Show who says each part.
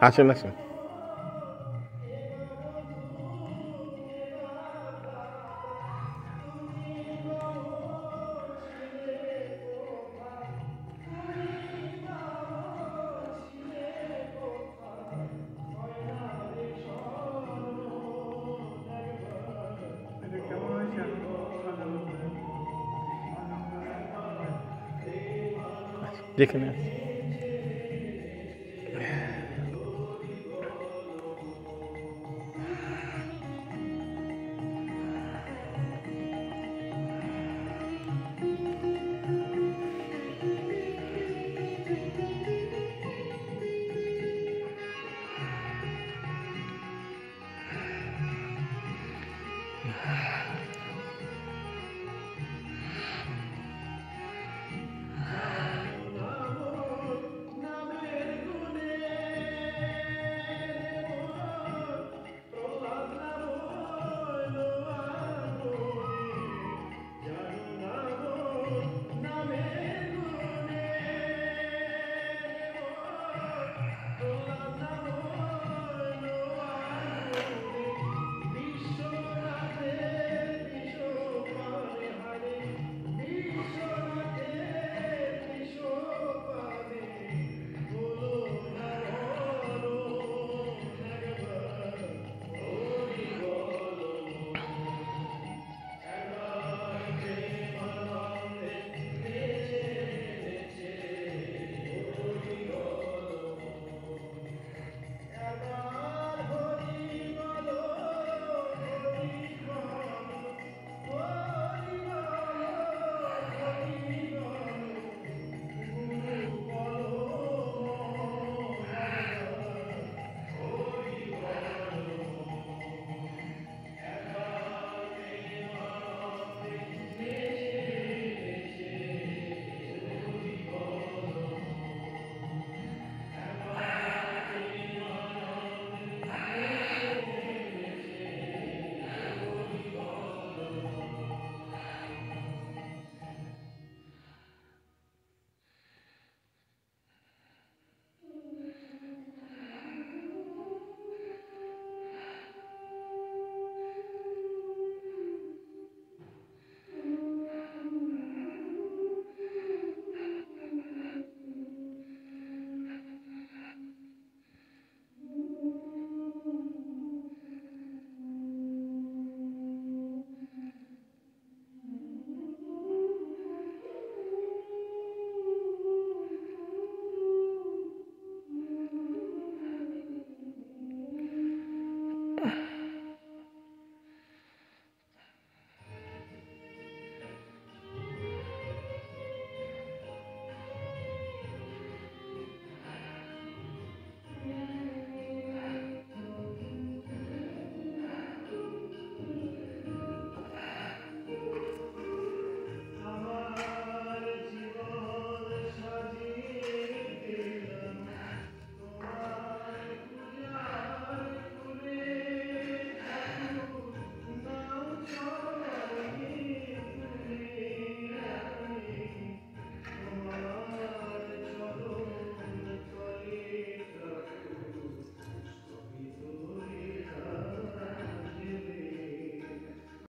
Speaker 1: আসেন আসেন। দেখে আছে Mm-hmm.